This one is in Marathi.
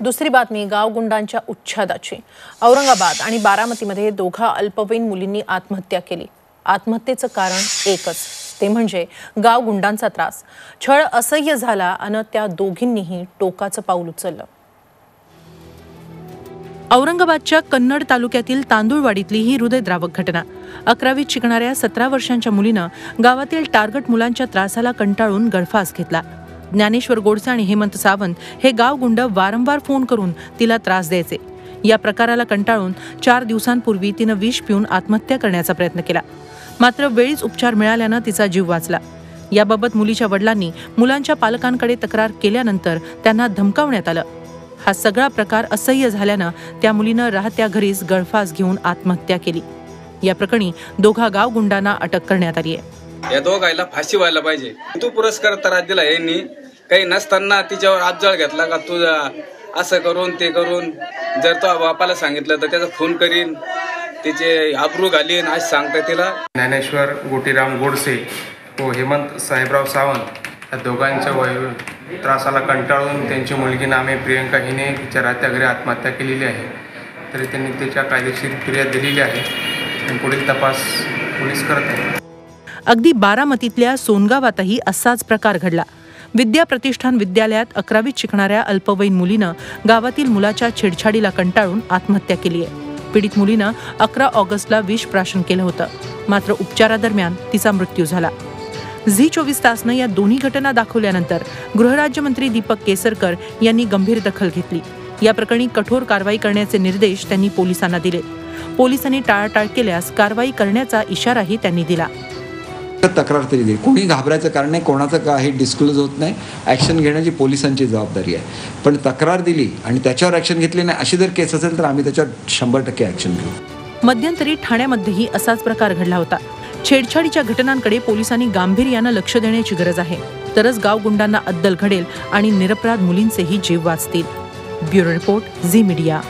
दुसरी बातमी गावगुंडांच्या उच्छादाची. औरंगाबाद आणि बारामतीमध्ये दोघा अल्पवयीन मुलींनी आत्महत्या केली. आत्महत्येचं कारण एकच ते म्हणजे गावगुंडांचा त्रास. छळ असह्य झाला आणि त्या दोघींनीही टोकाचं पाऊल उचललं. औरंगाबादच्या कन्नड तालुक्यातील तांदूळवाडीतली ही हृदयद्रावक घटना. अकरावीत शिकणाऱ्या सतरा वर्षांच्या मुलीनं गावातील टार्गट मुलांच्या त्रासाला कंटाळून गळफास घेतला. ज्ञानेश्वर गोडसे आणि हेमंत सावंत हे गावगुंड वारंवार फोन करून तिला त्रास द्यायचे. या प्रकाराला कंटाळून चार दिवसांपूर्वी तिनं विष पिऊन आत्महत्या करण्याचा प्रयत्न केला. मात्र वेळीच उपचार मिळाल्यानं तिचा जीव वाचला. याबाबत मुलीच्या वडिलांनी मुलांच्या पालकांकडे तक्रार केल्यानंतर त्यांना धमकावण्यात आलं. हा सगळा प्रकार असह्य झाल्यानं त्या मुलीनं राहत्या घरीच गळफास घेऊन आत्महत्या केली. या प्रकरणी दोघा गावगुंडांना अटक करण्यात आली आहे. या दोघायला फाशी व्हायला पाहिजे. तू पुरस्कार तर दिला यांनी काही नसताना तिच्यावर आजळ घेतला का तुझा असं करून ते करून जर तो बापाला सांगितलं तर त्याचा फोन करीन तिचे आबरू घालीन आज सांगता तिला. ज्ञानेश्वर गोटीराम गोडसे व हेमंत साहेबराव सावंत या दोघांच्या वय त्रासाला कंटाळून त्यांची मुलगी नामे प्रियंका हिने तिच्या राहत्या घरी आत्महत्या केलेली आहे. तरी त्यांनी त्याच्या कायदेशीर फिर्याद दिलेली आहे. आणि पुढील तपास पोलीस करत आहेत. अगदी बारामतीतल्या सोनगावातही असाच प्रकार घडला. विद्या प्रतिष्ठान विद्यालयात अकरावीत शिकणाऱ्या अल्पवयीन मुलीनं गावातील मुलाच्या छेडछाडीला कंटाळून आत्महत्या केली आहे. पीडित मुलीनं अकरा ऑगस्टला विष प्राशन केलं होतं. मात्र उपचारादरम्यान तिचा मृत्यू झाला. झी चोवीस तासनं या दोन्ही घटना दाखवल्यानंतर गृहराज्यमंत्री दीपक केसरकर यांनी गंभीर दखल घेतली. या प्रकरणी कठोर कारवाई करण्याचे निर्देश त्यांनी पोलिसांना दिले. पोलिसांनी टाळाटाळ केल्यास कारवाई करण्याचा इशाराही त्यांनी दिला. तक्रार तरी दिली. कोणी घाबरायचं कारण नाही कोणाचं काही डिस्क्लोज होत नाही. ॲक्शन घेण्याची पोलिसांची जबाबदारी आहे. पण तक्रार दिली आणि त्याच्यावर ॲक्शन घेतली नाही अशी जर केस असेल तर आम्ही त्याच्यावर शंभर टक्के ॲक्शन घेऊ. मध्यंतरी ठाण्यामध्येही असाच प्रकार घडला होता. छेडछाडीच्या घटनांकडे पोलिसांनी गांभीर्यानं लक्ष देण्याची गरज आहे. तरच गावगुंडांना अद्दल घडेल आणि निरपराध मुलींचेही जीव वाचतील. Bureau report Zee media.